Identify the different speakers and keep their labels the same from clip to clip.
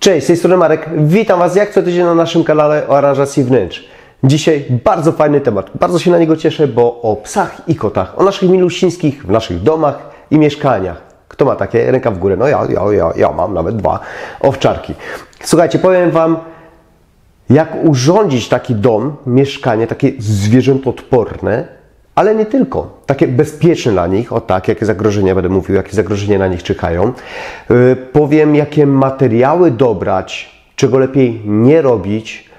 Speaker 1: Cześć, z tej strony Marek. Witam Was jak co tydzień na naszym kanale o aranżacji wnętrz. Dzisiaj bardzo fajny temat. Bardzo się na niego cieszę, bo o psach i kotach, o naszych milusińskich w naszych domach i mieszkaniach. Kto ma takie? Ręka w górę. No ja, ja, ja, ja mam nawet dwa owczarki. Słuchajcie, powiem Wam, jak urządzić taki dom, mieszkanie, takie zwierzętodporne, ale nie tylko. Takie bezpieczne dla nich, o tak, jakie zagrożenia będę mówił, jakie zagrożenia na nich czekają. Yy, powiem, jakie materiały dobrać, czego lepiej nie robić,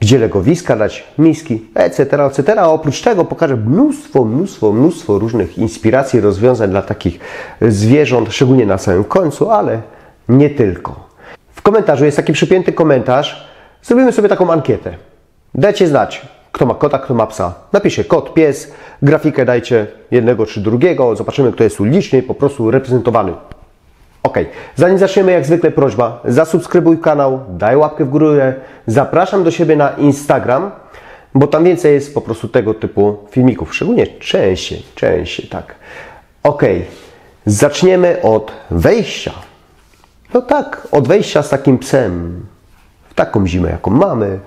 Speaker 1: gdzie legowiska dać, miski, etc., etc. A oprócz tego pokażę mnóstwo, mnóstwo, mnóstwo różnych inspiracji, rozwiązań dla takich zwierząt, szczególnie na samym końcu, ale nie tylko. W komentarzu jest taki przypięty komentarz. Zrobimy sobie taką ankietę. Dajcie znać, kto ma kota, kto ma psa. Napiszcie kot, pies, grafikę dajcie jednego czy drugiego, zobaczymy, kto jest liczniej po prostu reprezentowany. Ok, zanim zaczniemy, jak zwykle prośba, zasubskrybuj kanał, daj łapkę w górę, zapraszam do siebie na Instagram, bo tam więcej jest po prostu tego typu filmików, szczególnie częściej, częściej, tak. Ok, zaczniemy od wejścia. No tak, od wejścia z takim psem, taką zimę, jaką mamy,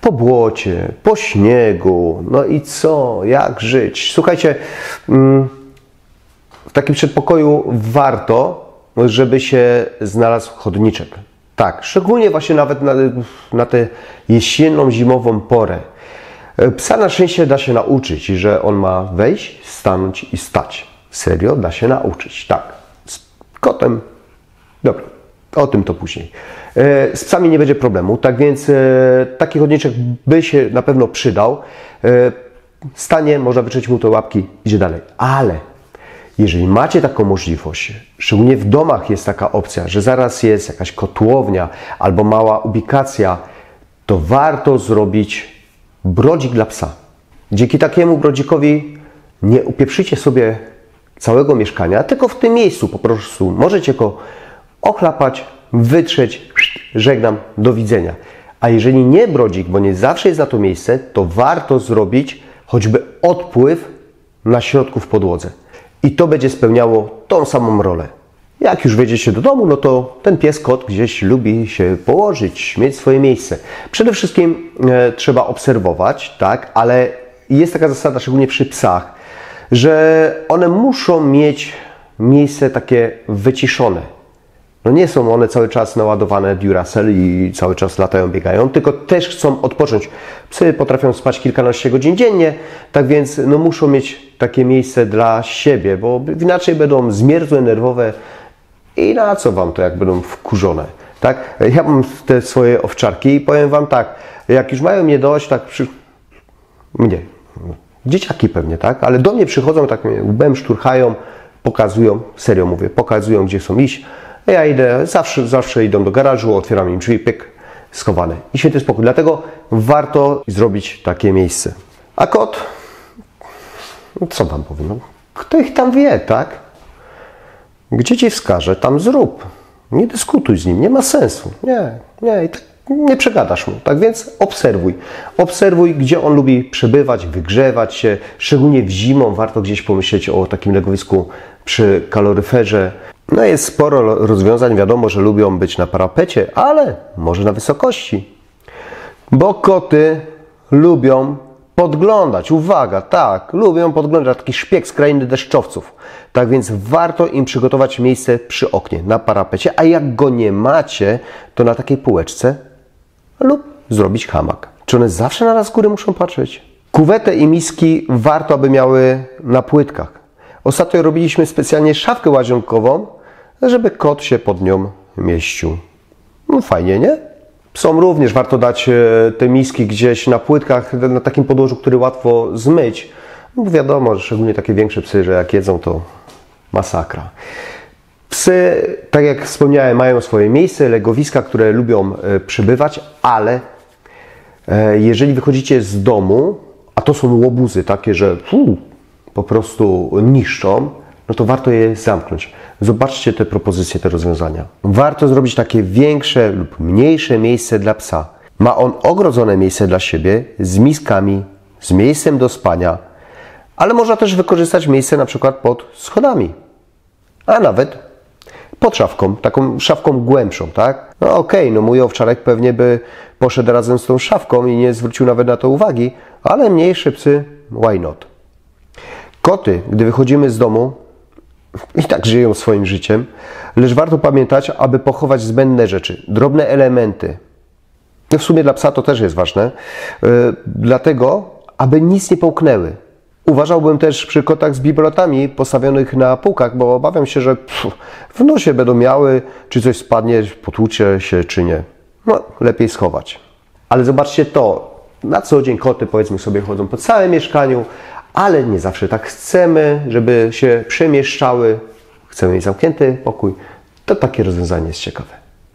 Speaker 1: po błocie, po śniegu, no i co, jak żyć. Słuchajcie, mm, w takim przedpokoju warto, żeby się znalazł chodniczek. Tak, szczególnie właśnie nawet na, na tę jesienną, zimową porę. Psa na szczęście da się nauczyć, że on ma wejść, stanąć i stać. Serio, da się nauczyć, tak. Z kotem, dobra, o tym to później. E, z psami nie będzie problemu, tak więc e, taki chodniczek by się na pewno przydał. E, stanie, można wyczyć mu te łapki, idzie dalej. Ale jeżeli macie taką możliwość, szczególnie w domach jest taka opcja, że zaraz jest jakaś kotłownia albo mała ubikacja, to warto zrobić brodzik dla psa. Dzięki takiemu brodzikowi nie upieprzycie sobie całego mieszkania, tylko w tym miejscu po prostu możecie go ochlapać, wytrzeć, żegnam, do widzenia. A jeżeli nie brodzik, bo nie zawsze jest na to miejsce, to warto zrobić choćby odpływ na środku w podłodze. I to będzie spełniało tą samą rolę. Jak już wejdziecie do domu, no to ten pies, kot gdzieś lubi się położyć, mieć swoje miejsce. Przede wszystkim e, trzeba obserwować, tak, ale jest taka zasada, szczególnie przy psach, że one muszą mieć miejsce takie wyciszone no nie są one cały czas naładowane Duracell i cały czas latają, biegają, tylko też chcą odpocząć. Psy potrafią spać kilkanaście godzin dziennie, tak więc no muszą mieć takie miejsce dla siebie, bo inaczej będą zmierzłe, nerwowe i na co Wam to, jak będą wkurzone. Tak? Ja mam te swoje owczarki i powiem Wam tak, jak już mają mnie dość, tak przy... mnie, dzieciaki pewnie, tak? Ale do mnie przychodzą, tak mnie łbem szturchają, pokazują, serio mówię, pokazują, gdzie chcą iść, ja idę, zawsze, zawsze idą do garażu, otwieram im drzwi, pyk, schowane. I święty spokój. Dlatego warto zrobić takie miejsce. A kot, no co wam powiem, no, kto ich tam wie, tak? Gdzie ci wskaże, tam zrób. Nie dyskutuj z nim, nie ma sensu. Nie, nie, tak nie przegadasz mu. Tak więc obserwuj. Obserwuj, gdzie on lubi przebywać, wygrzewać się. Szczególnie w zimą warto gdzieś pomyśleć o takim legowisku przy kaloryferze. No jest sporo rozwiązań, wiadomo, że lubią być na parapecie, ale może na wysokości. Bo koty lubią podglądać, uwaga, tak, lubią podglądać taki szpieg z krainy deszczowców. Tak więc warto im przygotować miejsce przy oknie, na parapecie, a jak go nie macie, to na takiej półeczce lub zrobić hamak. Czy one zawsze na nas góry muszą patrzeć? Kuwetę i miski warto, aby miały na płytkach. Ostatnio robiliśmy specjalnie szafkę łazienkową, żeby kot się pod nią mieścił. No fajnie, nie? Są również, warto dać e, te miski gdzieś na płytkach, na takim podłożu, który łatwo zmyć. No wiadomo, że szczególnie takie większe psy, że jak jedzą, to masakra. Psy, tak jak wspomniałem, mają swoje miejsce, legowiska, które lubią e, przebywać, ale e, jeżeli wychodzicie z domu, a to są łobuzy takie, że po prostu niszczą, no to warto je zamknąć. Zobaczcie te propozycje, te rozwiązania. Warto zrobić takie większe lub mniejsze miejsce dla psa. Ma on ogrodzone miejsce dla siebie z miskami, z miejscem do spania, ale można też wykorzystać miejsce na przykład pod schodami, a nawet pod szafką, taką szafką głębszą, tak? No okej, okay, no mój owczarek pewnie by poszedł razem z tą szafką i nie zwrócił nawet na to uwagi, ale mniejsze psy, why not? Koty, gdy wychodzimy z domu, i tak żyją swoim życiem, lecz warto pamiętać, aby pochować zbędne rzeczy, drobne elementy. No w sumie dla psa to też jest ważne, yy, dlatego, aby nic nie połknęły. Uważałbym też przy kotach z bibelotami postawionych na półkach, bo obawiam się, że pff, w nosie będą miały, czy coś spadnie, potłucze się, czy nie. No, lepiej schować. Ale zobaczcie to, na co dzień koty powiedzmy sobie chodzą po całym mieszkaniu, ale nie zawsze tak chcemy, żeby się przemieszczały. Chcemy mieć zamknięty pokój. To takie rozwiązanie jest ciekawe.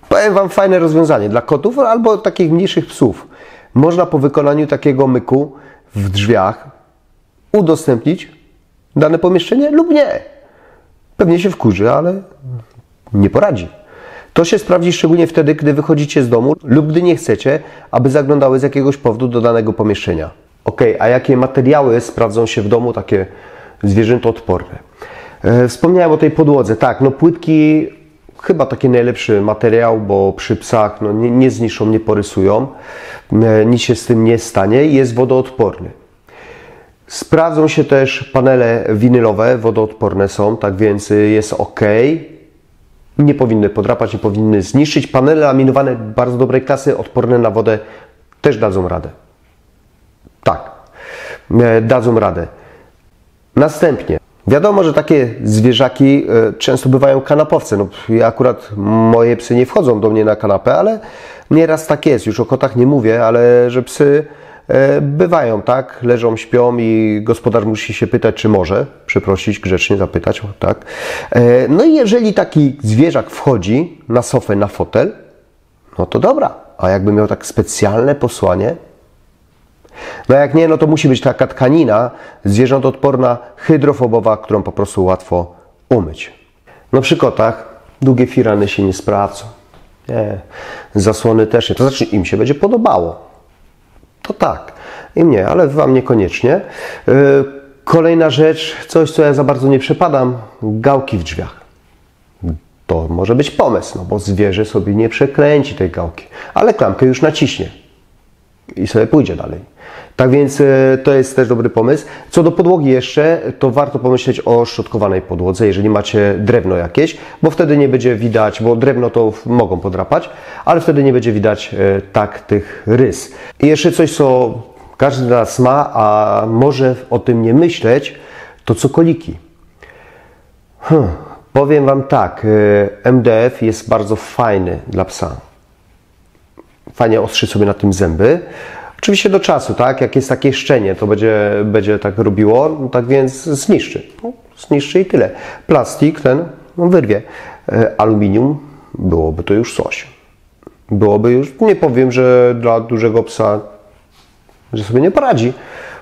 Speaker 1: Powiem Wam fajne rozwiązanie dla kotów albo takich mniejszych psów. Można po wykonaniu takiego myku w drzwiach udostępnić dane pomieszczenie lub nie. Pewnie się wkurzy, ale nie poradzi. To się sprawdzi szczególnie wtedy, gdy wychodzicie z domu lub gdy nie chcecie, aby zaglądały z jakiegoś powodu do danego pomieszczenia. Ok, a jakie materiały sprawdzą się w domu, takie zwierzętoodporne? E, wspomniałem o tej podłodze. Tak, no płytki chyba taki najlepszy materiał, bo przy psach no, nie, nie zniszczą, nie porysują, e, nic się z tym nie stanie i jest wodoodporny. Sprawdzą się też panele winylowe, wodoodporne są, tak więc jest ok. Nie powinny podrapać, nie powinny zniszczyć. Panele laminowane bardzo dobrej klasy, odporne na wodę, też dadzą radę. E, dadzą radę. Następnie, wiadomo, że takie zwierzaki e, często bywają kanapowce. No, akurat moje psy nie wchodzą do mnie na kanapę, ale nieraz tak jest. Już o kotach nie mówię, ale że psy e, bywają, tak? Leżą, śpią i gospodarz musi się pytać, czy może, przeprosić, grzecznie zapytać, tak? No i jeżeli taki zwierzak wchodzi na sofę, na fotel, no to dobra. A jakby miał tak specjalne posłanie, no jak nie, no to musi być taka tkanina zwierząt odporna, hydrofobowa, którą po prostu łatwo umyć. No przy kotach długie firany się nie sprawdzą. Nie, zasłony też nie. To znaczy im się będzie podobało. To tak. Im nie, ale Wam niekoniecznie. Yy, kolejna rzecz, coś co ja za bardzo nie przepadam, gałki w drzwiach. To może być pomysł, no bo zwierzę sobie nie przekręci tej gałki, ale klamkę już naciśnie i sobie pójdzie dalej. Tak więc e, to jest też dobry pomysł. Co do podłogi jeszcze, to warto pomyśleć o szczotkowanej podłodze, jeżeli macie drewno jakieś, bo wtedy nie będzie widać, bo drewno to mogą podrapać, ale wtedy nie będzie widać e, tak tych rys. I jeszcze coś, co każdy z nas ma, a może o tym nie myśleć, to cokoliki. Hmm. Powiem Wam tak, e, MDF jest bardzo fajny dla psa. Fajnie ostrzy sobie na tym zęby. Oczywiście do czasu, tak? Jak jest takie szczenie, to będzie, będzie tak robiło, no tak więc zniszczy. No, zniszczy i tyle. Plastik ten no, wyrwie. E, aluminium byłoby to już coś. Byłoby już, nie powiem, że dla dużego psa, że sobie nie poradzi,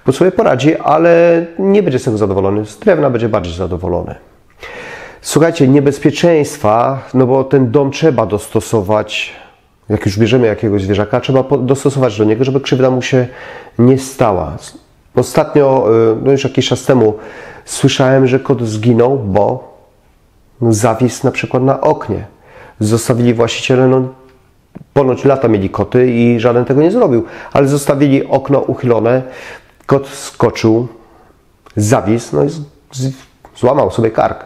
Speaker 1: bo sobie poradzi, ale nie będzie z tego zadowolony. Z drewna będzie bardziej zadowolony. Słuchajcie, niebezpieczeństwa, no bo ten dom trzeba dostosować jak już bierzemy jakiegoś zwierzaka, trzeba dostosować do niego, żeby krzywda mu się nie stała. Ostatnio, y, no już jakiś czas temu, słyszałem, że kot zginął, bo zawisł na przykład na oknie. Zostawili właściciele, no ponoć lata mieli koty i żaden tego nie zrobił, ale zostawili okno uchylone, kot skoczył, zawisł, no i złamał sobie kark.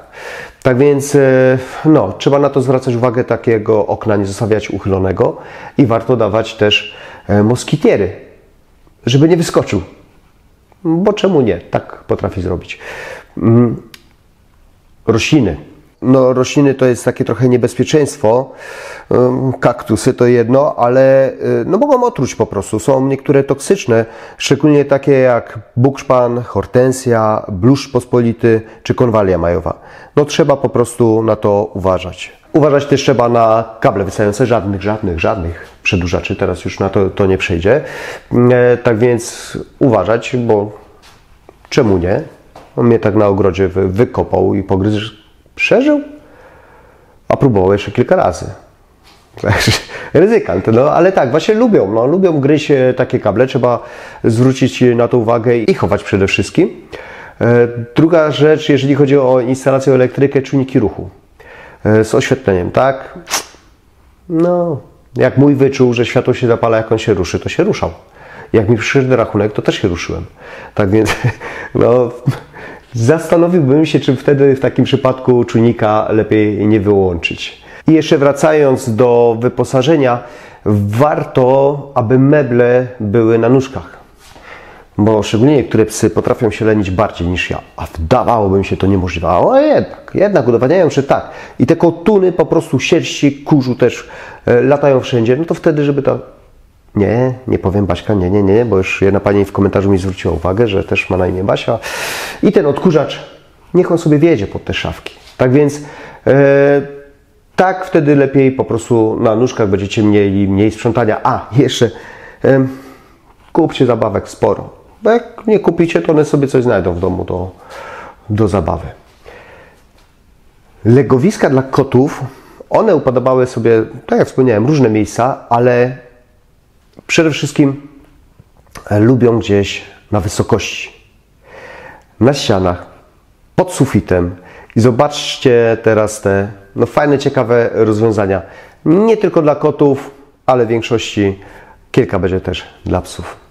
Speaker 1: Tak więc e, no, trzeba na to zwracać uwagę, takiego okna nie zostawiać uchylonego i warto dawać też e, moskitiery, żeby nie wyskoczył. Bo czemu nie? Tak potrafi zrobić. Mm, rośliny no, rośliny to jest takie trochę niebezpieczeństwo. Kaktusy to jedno, ale y, no, mogą otruć po prostu. Są niektóre toksyczne, szczególnie takie jak bukszpan, hortensja, bluszcz pospolity czy konwalia majowa. No trzeba po prostu na to uważać. Uważać też trzeba na kable wystające, żadnych, żadnych, żadnych przedłużaczy, teraz już na to, to nie przejdzie. E, tak więc uważać, bo czemu nie? On mnie tak na ogrodzie wykopał i pogryzł Przeżył, a próbował jeszcze kilka razy. Ryzykant, no ale tak, właśnie lubią, no, lubią gryźć takie kable, trzeba zwrócić na to uwagę i chować przede wszystkim. E, druga rzecz, jeżeli chodzi o instalację elektrykę, czujniki ruchu. e, z oświetleniem, tak? No, jak mój wyczuł, że światło się zapala, jak on się ruszy, to się ruszał. Jak mi przyszedł rachunek, to też się ruszyłem. Tak więc, no, zastanowiłbym się, czy wtedy w takim przypadku czujnika lepiej nie wyłączyć. I jeszcze wracając do wyposażenia, warto, aby meble były na nóżkach. Bo szczególnie niektóre psy potrafią się lenić bardziej niż ja, a wydawałoby mi się to niemożliwe. Ale jednak, jednak udowadniają, że tak. I te kotuny po prostu sierści, kurzu też e, latają wszędzie. No to wtedy, żeby ta... Nie, nie powiem Baśka, nie, nie, nie, bo już jedna pani w komentarzu mi zwróciła uwagę, że też ma na imię Basia. I ten odkurzacz, niech on sobie wiedzie pod te szafki. Tak więc... E, tak, wtedy lepiej po prostu na nóżkach będziecie mieli mniej sprzątania. A, jeszcze em, kupcie zabawek sporo. Bo jak nie kupicie, to one sobie coś znajdą w domu do, do zabawy. Legowiska dla kotów, one upodobały sobie, tak jak wspomniałem, różne miejsca, ale przede wszystkim e, lubią gdzieś na wysokości. Na ścianach, pod sufitem. I zobaczcie teraz te no, fajne, ciekawe rozwiązania. Nie tylko dla kotów, ale w większości kilka będzie też dla psów.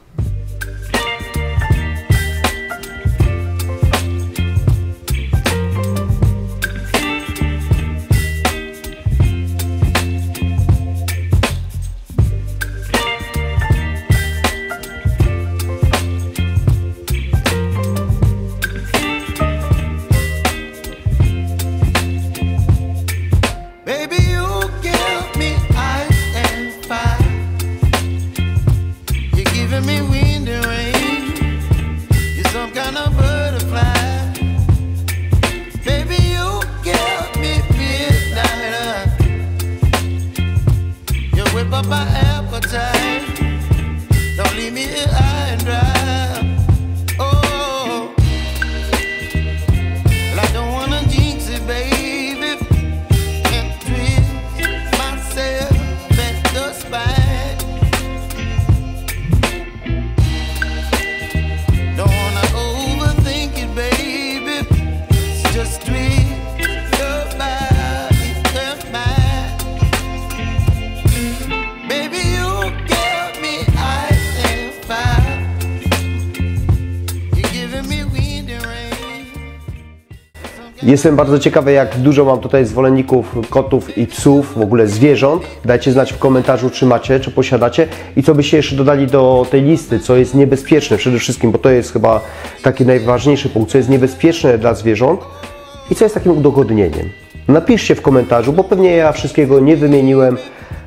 Speaker 2: me.
Speaker 1: Jestem bardzo ciekawy, jak dużo mam tutaj zwolenników kotów i psów, w ogóle zwierząt. Dajcie znać w komentarzu, czy macie, czy posiadacie i co byście jeszcze dodali do tej listy, co jest niebezpieczne przede wszystkim, bo to jest chyba taki najważniejszy punkt, co jest niebezpieczne dla zwierząt i co jest takim udogodnieniem. Napiszcie w komentarzu, bo pewnie ja wszystkiego nie wymieniłem,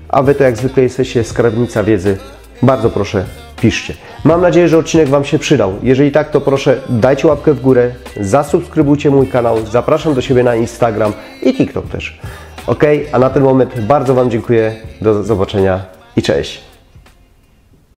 Speaker 1: a Wy to jak zwykle jesteście skarbnica wiedzy. Bardzo proszę, piszcie. Mam nadzieję, że odcinek Wam się przydał. Jeżeli tak, to proszę dajcie łapkę w górę, zasubskrybujcie mój kanał, zapraszam do siebie na Instagram i TikTok też. Ok, a na ten moment bardzo Wam dziękuję, do zobaczenia i cześć.